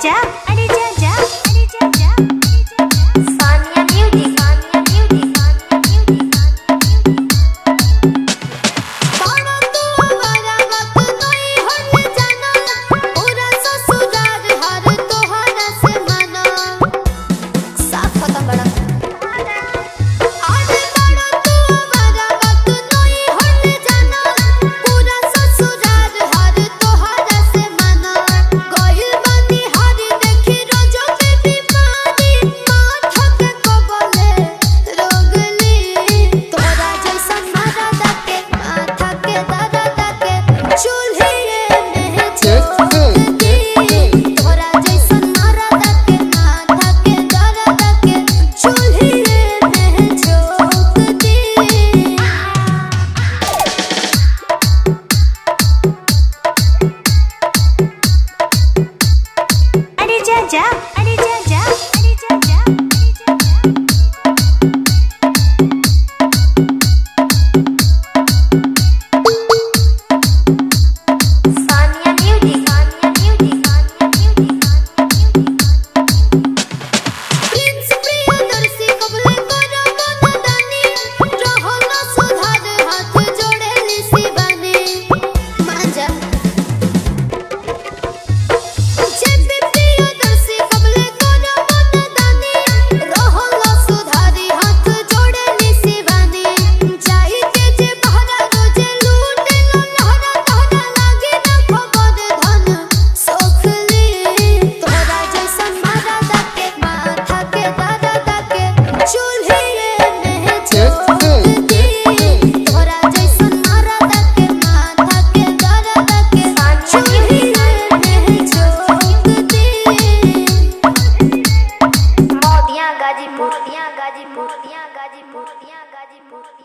姐。谁 Ghazipur Ghazipur Ghazipur Ghazipur.